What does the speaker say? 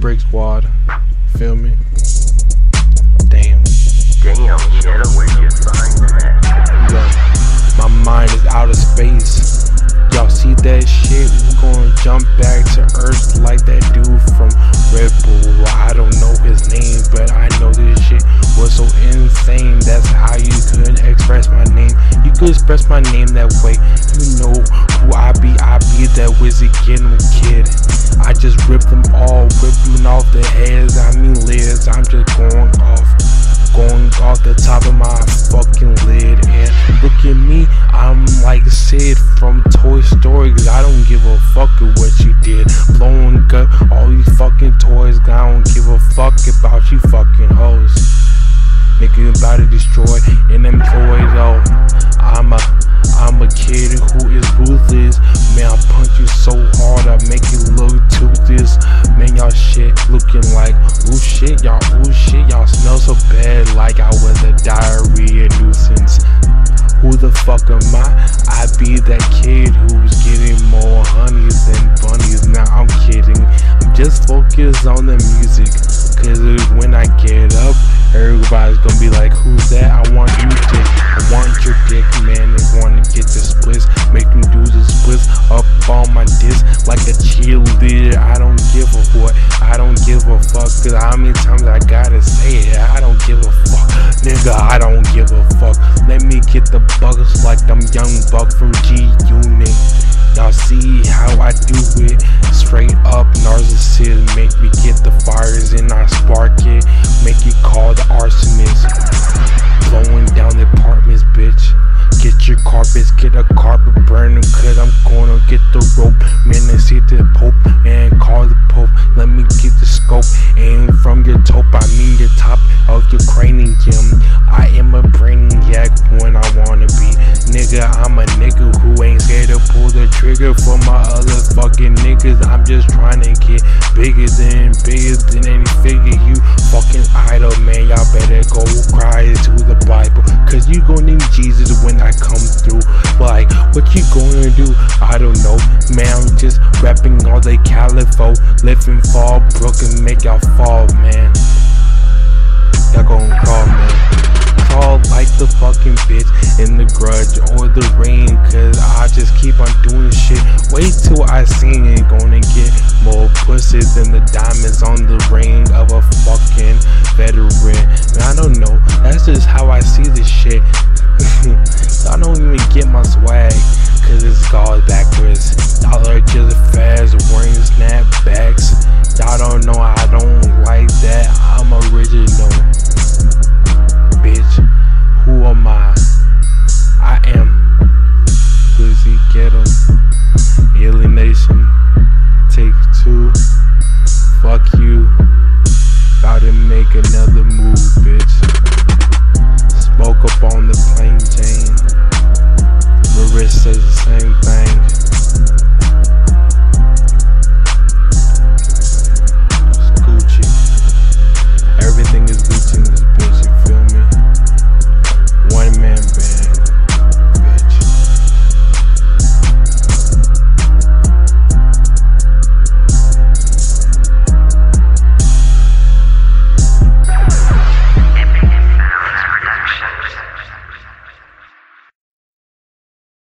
Break Squad. Feel me? Damn. Damn, get away your sign that. My mind is out of space. Y'all see that shit? We gonna jump back to Earth like that express my name that way. You know who I be. I be that Wizzy kid. I just rip them all, ripping off the heads. I mean lids. I'm just going off going off the top of my fucking lid. And look at me, I'm like Sid from Toy Story. Cause I don't give a fuck what you did. Blowing up all these fucking toys. I don't give a fuck about you fucking hoes. Nigga about to destroy and employ though. Shit, y'all ooh shit, y'all smell so bad like I was a diarrhea nuisance. Who the fuck am I? I be that kid who's getting more honeys than bunnies. Now I'm kidding. I'm just focused on the music. Cause when I get up, everybody's gonna be like, who's that? I want you dick. I want your dick, man. And wanna fuck. Cause how many times I gotta say it? I don't give a fuck. Nigga, I don't give a fuck. Let me get the bugs like them young buck from G Unit. Y'all see how I do it? Straight up narcissist. Make me get the fires and I spark it. Make it call the arsonist. Blowing down the apartments, bitch. Get your carpets, get a carpet burner, cause I'm gonna get the rope. Man, I see the Pope and call the Pope. Let me get the scope. And from your top, I mean your top of your cranium. I am a brainiac when I wanna be. Nigga, I'm a nigga who ain't scared to pull the trigger for my other fucking niggas. I'm just trying to get bigger than, bigger than any figure. You fucking idol, man. Y'all better go cry to the Bible. Cause you gon' need Jesus when I come through. Like, what you gonna do? I don't know. Man, I'm just rapping all the Califo. Living fall, Brooklyn, make y'all fall, man. Y'all gon' crawl, man. Crawl like the fucking bitch in the grudge or the rain. Cause I just keep on doing shit. Wait till I sing it. Gonna get more pussy than the diamonds on the ring of a fucking veteran. And I don't know. That's just how I see this shit. I don't even get my swag, cause it's all backwards. Y'all are just fast, wearing snapbacks. Y'all don't know I don't like that, I'm original. Bitch, who am I? I am Glizzy Ghetto, Alienation, Take Two, Fuck You, about to make another. says the same thing.